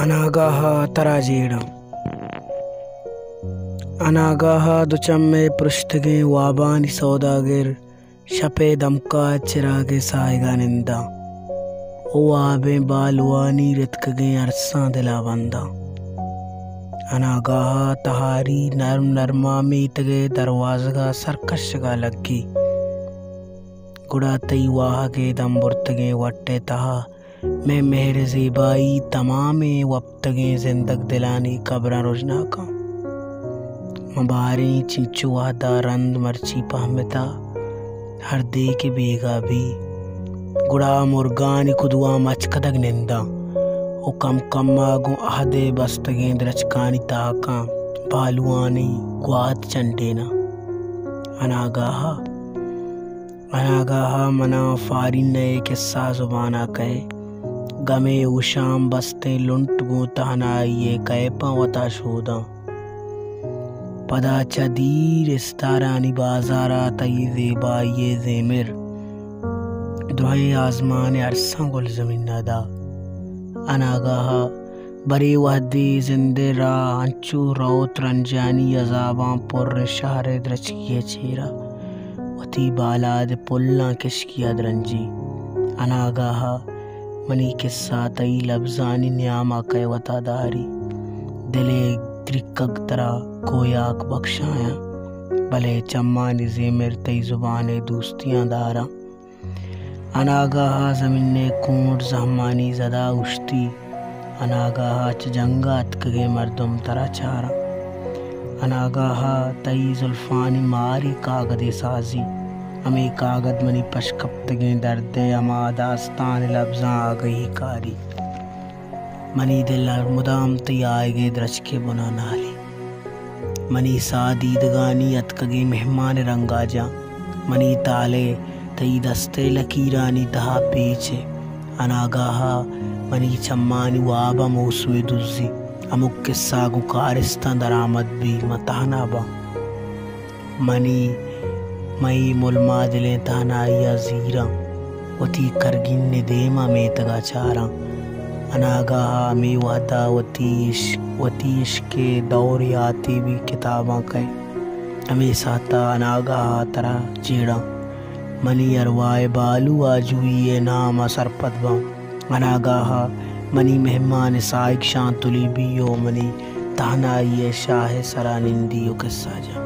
अनागाह पृष्ठगे वाबानि सौदागिर शपे दमका चिरागे सायगा निंदा ओ आबे बालवानी रितकगे अरसा दिलावंदा अनागाह तहारी नर्म नरमा मीतगे दरवाजगा सरकशगा लगी गुड़ा तई वाह के वट्टे तहा मैं मेहर ज़ेबाई तमाम वक्तगे जिंदग दिलानी कब्र रोजना का। मबारी चिंचुआदा रंद मर्ची पहमता, हर दे के बेगा भी। गुड़ा मुर्गानी कुदुआ मचकदग निंदा, ओ कम कम आगु आहदे बस्तगे द्रचकानी ताका बालुआनी ग्वाद चंडेना अनागाहा अनागाहा मना फारी नए किस्सा जुबाना कहे। गमे उशाम बस्ते लुंट गो तहना ये कहे पावता शोदा पदाचा दीर इस्तारानी बाजारा तई जेबा ये जेमिर दुहे आजमान अरसा गुल ज़मीन नदा अनागाह, बरी वहदी जिंदे रा, अंचू रौत रंजानी अजाबा पुर शहर द्रचकिए चेरा। वती बालाद पुल्ला किशकिया द्रंजी। अनागाह मनी किस्सा तई लफ्जानी न्यामा कय वतादारी। दिले त्रिकग तरा कोयाक बख्शाया भले चम्मा निजे तई ज़ुबान दोस्तियाँ दारा। अनागाह ज़मीन ने कूट जहमानी जदा उश्ती। अनागाह जंगा अतकगे मर्दम तरा चारा। अनागाह तई जुल्फानी मारी कागद साजी। हमें कागद मनी पशकप्तगे दर्द अमा दास्तान लफ्जा आ गई कारी। मनी दिल मुदाम तई आएगे द्रच के बुना नाली। मनी सादीदगानी अतकगे मेहमान रंगा जा। मनी ताले तई दस्ते लकीरानी दहा पेचे। अनागाहा मनी चम्मानी वाबा मौसुए दुजी अमुक किस्सा गुकारिस्ता दरामद भी मतहना बा। मनी तानाइया जीरा, वती करगिन ने देमा में तगा चारा। अनागाह में वादा वतीश वतीश के दौर आती भी किताबा कई हमें साता अनागाह तरह चीड़ा मनी अरवाए बालू आजुए नाम सरपत अनागाह मनी मेहमान साइक शांतुली बियो मनी। ताना ये शाह सरा निंदियो किस्सा जा।